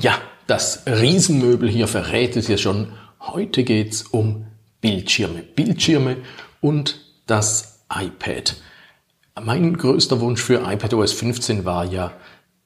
Ja, das Riesenmöbel hier verrät es ja schon. Heute geht's um Bildschirme. Bildschirme und das iPad. Mein größter Wunsch für iPadOS 15 war ja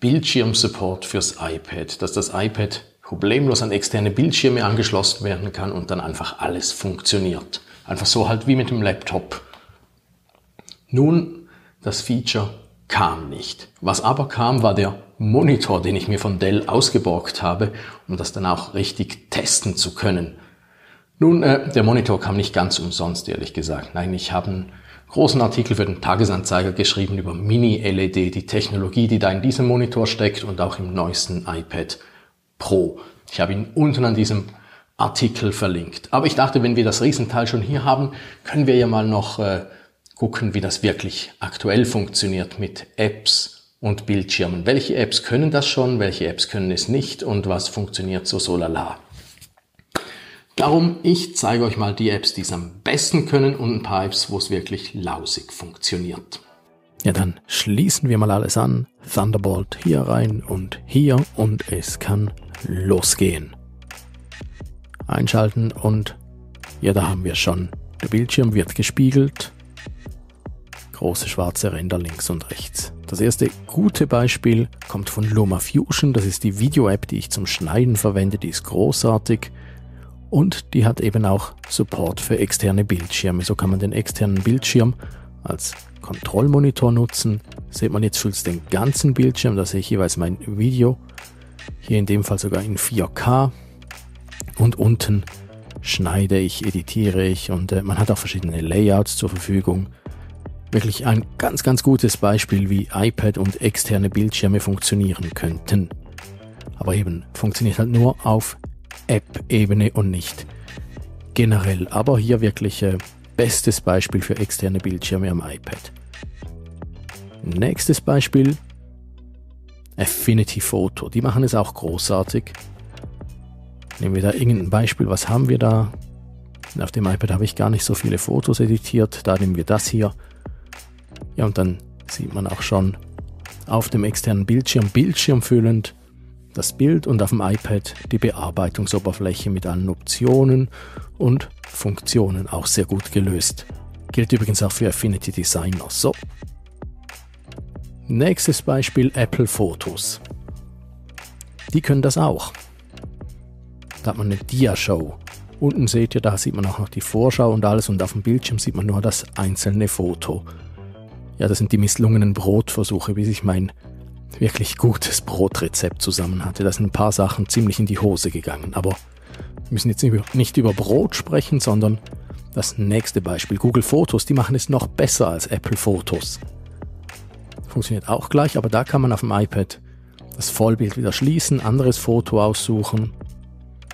Bildschirmsupport fürs iPad, dass das iPad problemlos an externe Bildschirme angeschlossen werden kann und dann einfach alles funktioniert. Einfach so halt wie mit dem Laptop. Nun, das Feature kam nicht. Was aber kam, war der Monitor, den ich mir von Dell ausgeborgt habe, um das dann auch richtig testen zu können. Nun, äh, der Monitor kam nicht ganz umsonst, ehrlich gesagt. Nein, ich habe einen großen Artikel für den Tagesanzeiger geschrieben über Mini-LED, die Technologie, die da in diesem Monitor steckt und auch im neuesten iPad Pro. Ich habe ihn unten an diesem Artikel verlinkt. Aber ich dachte, wenn wir das Riesenteil schon hier haben, können wir ja mal noch äh, gucken, wie das wirklich aktuell funktioniert mit Apps und Bildschirmen. Welche Apps können das schon, welche Apps können es nicht und was funktioniert so so lala. Darum, ich zeige euch mal die Apps, die es am besten können und ein paar Apps, wo es wirklich lausig funktioniert. Ja, dann schließen wir mal alles an. Thunderbolt hier rein und hier und es kann losgehen. Einschalten und ja, da haben wir schon. Der Bildschirm wird gespiegelt große schwarze Ränder links und rechts. Das erste gute Beispiel kommt von Luma Fusion. Das ist die Video-App, die ich zum Schneiden verwende. Die ist großartig. Und die hat eben auch Support für externe Bildschirme. So kann man den externen Bildschirm als Kontrollmonitor nutzen. Seht man jetzt schulz den ganzen Bildschirm. Da sehe ich jeweils mein Video. Hier in dem Fall sogar in 4K. Und unten schneide ich, editiere ich und äh, man hat auch verschiedene Layouts zur Verfügung. Wirklich ein ganz, ganz gutes Beispiel, wie iPad und externe Bildschirme funktionieren könnten. Aber eben funktioniert halt nur auf App-Ebene und nicht generell. Aber hier wirklich äh, bestes Beispiel für externe Bildschirme am iPad. Nächstes Beispiel. Affinity Photo. Die machen es auch großartig. Nehmen wir da irgendein Beispiel. Was haben wir da? Auf dem iPad habe ich gar nicht so viele Fotos editiert. Da nehmen wir das hier. Ja, und dann sieht man auch schon auf dem externen Bildschirm bildschirmfüllend das Bild und auf dem iPad die Bearbeitungsoberfläche mit allen Optionen und Funktionen auch sehr gut gelöst. Gilt übrigens auch für Affinity Designer. So. Nächstes Beispiel Apple Fotos. Die können das auch. Da hat man eine Dia-Show. Unten seht ihr, da sieht man auch noch die Vorschau und alles und auf dem Bildschirm sieht man nur das einzelne Foto. Ja, das sind die misslungenen Brotversuche, bis ich mein wirklich gutes Brotrezept zusammen hatte. Da sind ein paar Sachen ziemlich in die Hose gegangen. Aber wir müssen jetzt nicht über Brot sprechen, sondern das nächste Beispiel. Google Fotos, die machen es noch besser als Apple Fotos. Funktioniert auch gleich, aber da kann man auf dem iPad das Vollbild wieder schließen, anderes Foto aussuchen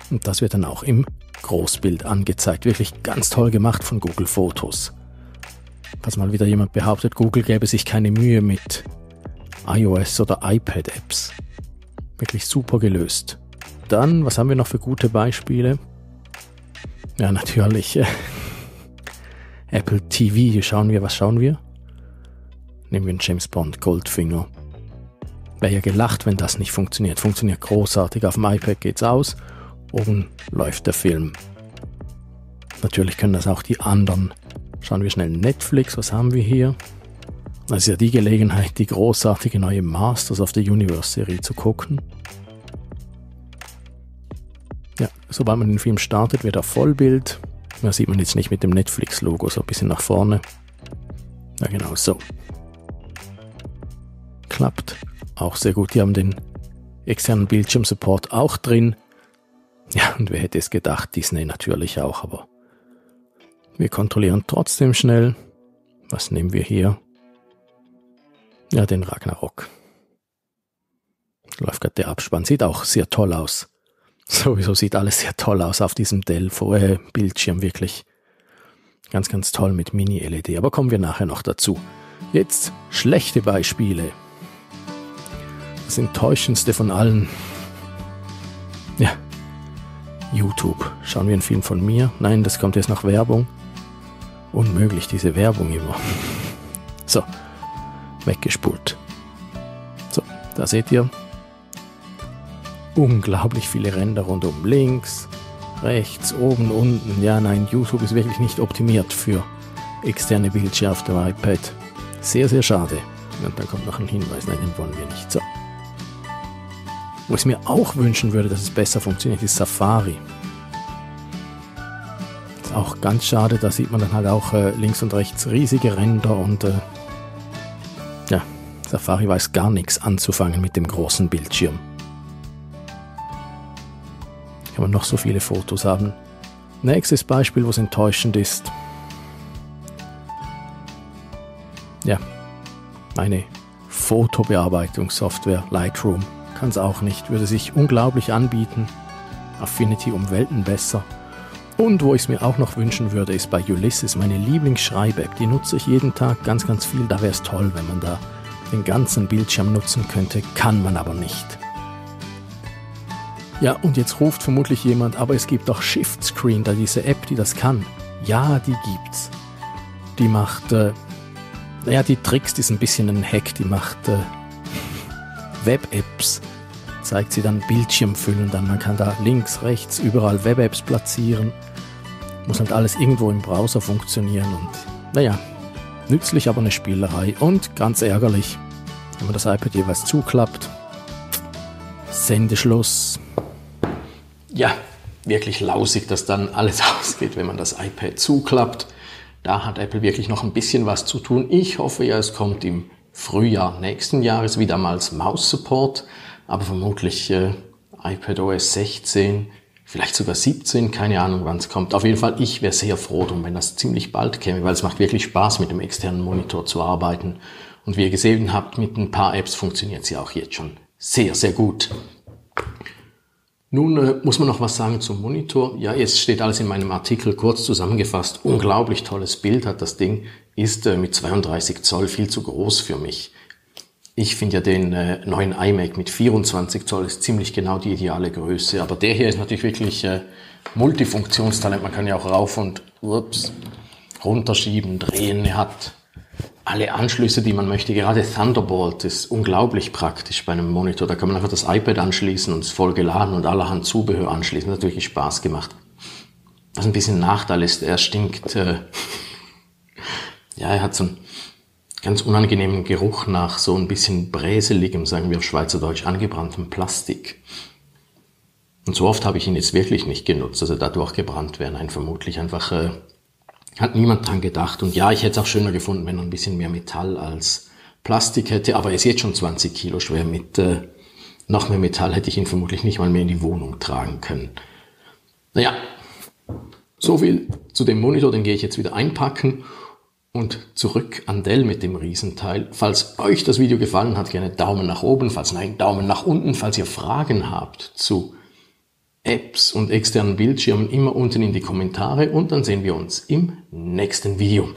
und das wird dann auch im Großbild angezeigt. Wirklich ganz toll gemacht von Google Fotos. Falls mal wieder jemand behauptet, Google gäbe sich keine Mühe mit iOS oder iPad-Apps. Wirklich super gelöst. Dann, was haben wir noch für gute Beispiele? Ja, natürlich. Äh, Apple TV. Schauen wir, was schauen wir? Nehmen wir einen James Bond Goldfinger. Wäre ja gelacht, wenn das nicht funktioniert. Funktioniert großartig. Auf dem iPad geht's aus. Oben läuft der Film. Natürlich können das auch die anderen Schauen wir schnell Netflix, was haben wir hier? Das ist ja die Gelegenheit, die großartige neue Masters of the Universe Serie zu gucken. Ja, sobald man den Film startet, wird er Vollbild. Da sieht man jetzt nicht mit dem Netflix-Logo so ein bisschen nach vorne. Ja, genau so. Klappt auch sehr gut. Die haben den externen Bildschirmsupport auch drin. Ja, und wer hätte es gedacht, Disney natürlich auch, aber wir kontrollieren trotzdem schnell. Was nehmen wir hier? Ja, den Ragnarok. Läuft gerade der Abspann. Sieht auch sehr toll aus. Sowieso sieht alles sehr toll aus auf diesem Dell-Bildschirm. Wirklich ganz, ganz toll mit Mini-LED. Aber kommen wir nachher noch dazu. Jetzt schlechte Beispiele. Das enttäuschendste von allen. Ja, YouTube. Schauen wir einen Film von mir? Nein, das kommt jetzt nach Werbung. Unmöglich, diese Werbung immer. So, weggespult. So, da seht ihr. unglaublich viele Ränder rundum. Links, rechts, oben, unten. Ja, nein, YouTube ist wirklich nicht optimiert für externe Bildschirme auf dem iPad. Sehr, sehr schade. Und dann kommt noch ein Hinweis, nein, den wollen wir nicht. So. Wo ich mir auch wünschen würde, dass es besser funktioniert, ist Safari. Auch ganz schade, da sieht man dann halt auch äh, links und rechts riesige Ränder und äh, ja, Safari weiß gar nichts anzufangen mit dem großen Bildschirm. Kann man noch so viele Fotos haben. Nächstes Beispiel, wo es enttäuschend ist. Ja, eine Fotobearbeitungssoftware Lightroom kann es auch nicht, würde sich unglaublich anbieten. Affinity um Welten besser. Und wo ich es mir auch noch wünschen würde, ist bei Ulysses meine Lieblingsschreib-App. Die nutze ich jeden Tag ganz, ganz viel. Da wäre es toll, wenn man da den ganzen Bildschirm nutzen könnte, kann man aber nicht. Ja, und jetzt ruft vermutlich jemand, aber es gibt doch Shift Screen, da diese App, die das kann. Ja, die gibt's. Die macht, äh, naja, die Tricks, die ist ein bisschen ein Hack, die macht äh, Web-Apps zeigt sie dann Bildschirmfüllen dann. Man kann da links, rechts, überall Web-Apps platzieren. Muss halt alles irgendwo im Browser funktionieren und naja, nützlich, aber eine Spielerei und ganz ärgerlich, wenn man das iPad jeweils zuklappt. Sendeschluss. Ja, wirklich lausig, dass dann alles ausgeht, wenn man das iPad zuklappt. Da hat Apple wirklich noch ein bisschen was zu tun. Ich hoffe ja, es kommt im Frühjahr nächsten Jahres wieder mal Maus-Support, aber vermutlich äh, iPadOS 16, vielleicht sogar 17, keine Ahnung, wann es kommt. Auf jeden Fall, ich wäre sehr froh drum, wenn das ziemlich bald käme, weil es macht wirklich Spaß, mit dem externen Monitor zu arbeiten. Und wie ihr gesehen habt, mit ein paar Apps funktioniert sie auch jetzt schon sehr, sehr gut. Nun äh, muss man noch was sagen zum Monitor. Ja, es steht alles in meinem Artikel kurz zusammengefasst. Unglaublich tolles Bild hat das Ding, ist äh, mit 32 Zoll viel zu groß für mich. Ich finde ja den äh, neuen iMac mit 24 Zoll ist ziemlich genau die ideale Größe. Aber der hier ist natürlich wirklich äh, Multifunktionstalent. Man kann ja auch rauf und ups, runterschieben, drehen. Er hat alle Anschlüsse, die man möchte. Gerade Thunderbolt ist unglaublich praktisch bei einem Monitor. Da kann man einfach das iPad anschließen und es voll geladen und allerhand Zubehör anschließen. Das hat wirklich Spaß gemacht. Was ein bisschen Nachteil ist, er stinkt, äh, ja, er hat so einen ganz unangenehmen Geruch nach so ein bisschen bräseligem, sagen wir auf Schweizerdeutsch, angebranntem Plastik. Und so oft habe ich ihn jetzt wirklich nicht genutzt, dass er dadurch gebrannt wäre. Nein, vermutlich einfach äh, hat niemand dran gedacht. Und ja, ich hätte es auch schöner gefunden, wenn er ein bisschen mehr Metall als Plastik hätte. Aber er ist jetzt schon 20 Kilo schwer. Mit äh, noch mehr Metall hätte ich ihn vermutlich nicht mal mehr in die Wohnung tragen können. Naja, so viel zu dem Monitor. Den gehe ich jetzt wieder einpacken. Und zurück an Dell mit dem Riesenteil. Falls euch das Video gefallen hat, gerne Daumen nach oben. Falls nein, Daumen nach unten. Falls ihr Fragen habt zu Apps und externen Bildschirmen immer unten in die Kommentare und dann sehen wir uns im nächsten Video.